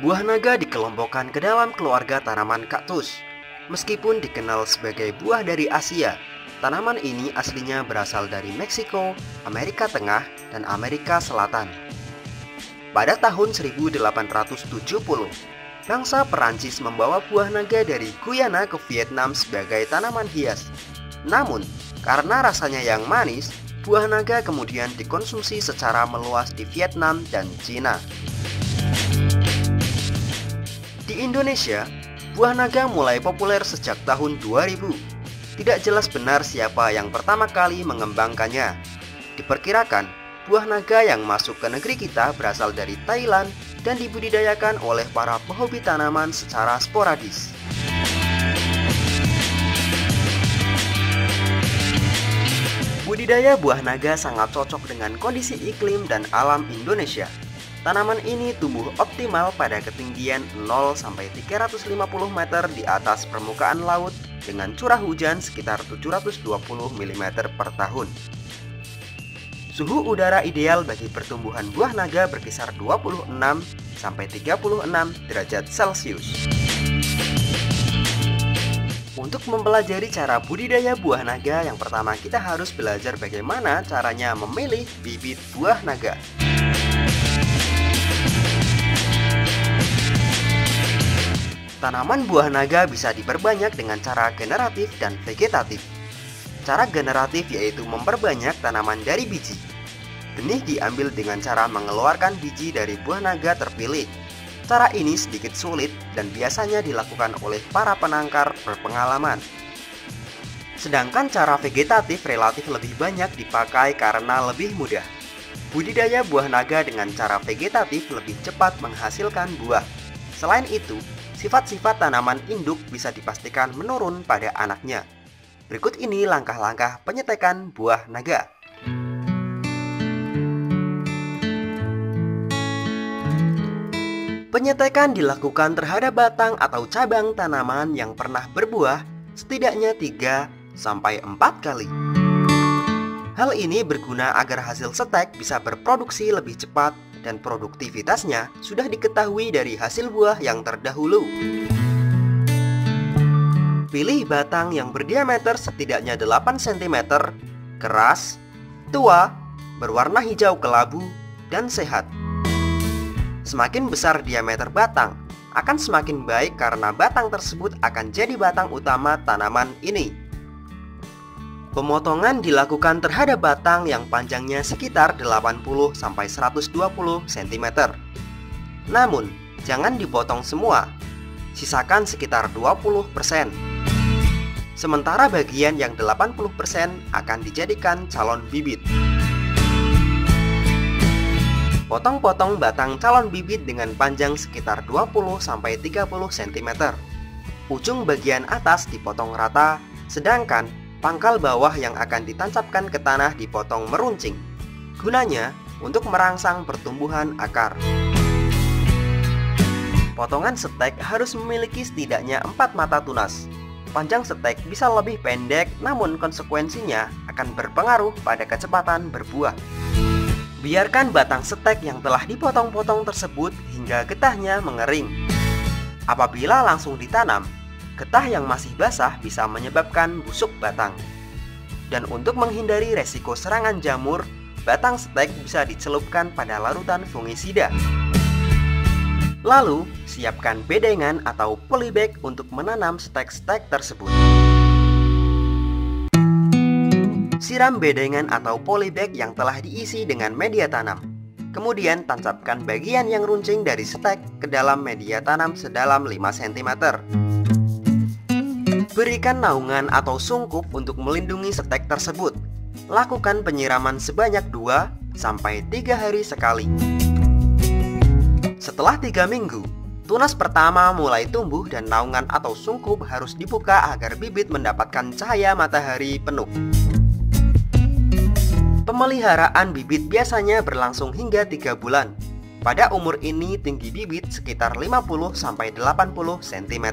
Buah naga dikelompokkan ke dalam keluarga tanaman kaktus. Meskipun dikenal sebagai buah dari Asia, tanaman ini aslinya berasal dari Meksiko, Amerika Tengah, dan Amerika Selatan. Pada tahun 1870, bangsa Perancis membawa buah naga dari Guyana ke Vietnam sebagai tanaman hias. Namun, karena rasanya yang manis, buah naga kemudian dikonsumsi secara meluas di Vietnam dan Cina. Di Indonesia, buah naga mulai populer sejak tahun 2000. Tidak jelas benar siapa yang pertama kali mengembangkannya. Diperkirakan, buah naga yang masuk ke negeri kita berasal dari Thailand dan dibudidayakan oleh para pehobi tanaman secara sporadis. Budidaya buah naga sangat cocok dengan kondisi iklim dan alam Indonesia. Tanaman ini tumbuh optimal pada ketinggian 0 sampai 350 meter di atas permukaan laut dengan curah hujan sekitar 720 mm per tahun. Suhu udara ideal bagi pertumbuhan buah naga berkisar 26 sampai 36 derajat Celcius. Untuk mempelajari cara budidaya buah naga, yang pertama kita harus belajar bagaimana caranya memilih bibit buah naga. Tanaman buah naga bisa diperbanyak dengan cara generatif dan vegetatif. Cara generatif yaitu memperbanyak tanaman dari biji. Benih diambil dengan cara mengeluarkan biji dari buah naga terpilih. Cara ini sedikit sulit dan biasanya dilakukan oleh para penangkar berpengalaman. Sedangkan cara vegetatif relatif lebih banyak dipakai karena lebih mudah. Budidaya buah naga dengan cara vegetatif lebih cepat menghasilkan buah. Selain itu, sifat-sifat tanaman induk bisa dipastikan menurun pada anaknya. Berikut ini langkah-langkah penyetekan buah naga. Penyetekan dilakukan terhadap batang atau cabang tanaman yang pernah berbuah setidaknya 3 sampai 4 kali. Hal ini berguna agar hasil setek bisa berproduksi lebih cepat dan produktivitasnya sudah diketahui dari hasil buah yang terdahulu. Pilih batang yang berdiameter setidaknya 8 cm, keras, tua, berwarna hijau kelabu, dan sehat. Semakin besar diameter batang, akan semakin baik karena batang tersebut akan jadi batang utama tanaman ini. Pemotongan dilakukan terhadap batang yang panjangnya sekitar 80-120 cm. Namun, jangan dipotong semua, sisakan sekitar 20%. Sementara bagian yang 80% akan dijadikan calon bibit. Potong-potong batang calon bibit dengan panjang sekitar 20-30 cm. Ujung bagian atas dipotong rata, sedangkan Pangkal bawah yang akan ditancapkan ke tanah dipotong meruncing. Gunanya untuk merangsang pertumbuhan akar. Potongan setek harus memiliki setidaknya 4 mata tunas. Panjang setek bisa lebih pendek, namun konsekuensinya akan berpengaruh pada kecepatan berbuah. Biarkan batang setek yang telah dipotong-potong tersebut hingga getahnya mengering. Apabila langsung ditanam, Getah yang masih basah bisa menyebabkan busuk batang. Dan untuk menghindari resiko serangan jamur, batang stek bisa dicelupkan pada larutan fungisida. Lalu, siapkan bedengan atau polybag untuk menanam stek-stek tersebut. Siram bedengan atau polybag yang telah diisi dengan media tanam. Kemudian tancapkan bagian yang runcing dari stek ke dalam media tanam sedalam 5 cm. Berikan naungan atau sungkup untuk melindungi stek tersebut. Lakukan penyiraman sebanyak 2 sampai 3 hari sekali. Setelah 3 minggu, tunas pertama mulai tumbuh dan naungan atau sungkup harus dibuka agar bibit mendapatkan cahaya matahari penuh. Pemeliharaan bibit biasanya berlangsung hingga 3 bulan. Pada umur ini tinggi bibit sekitar 50 sampai 80 cm.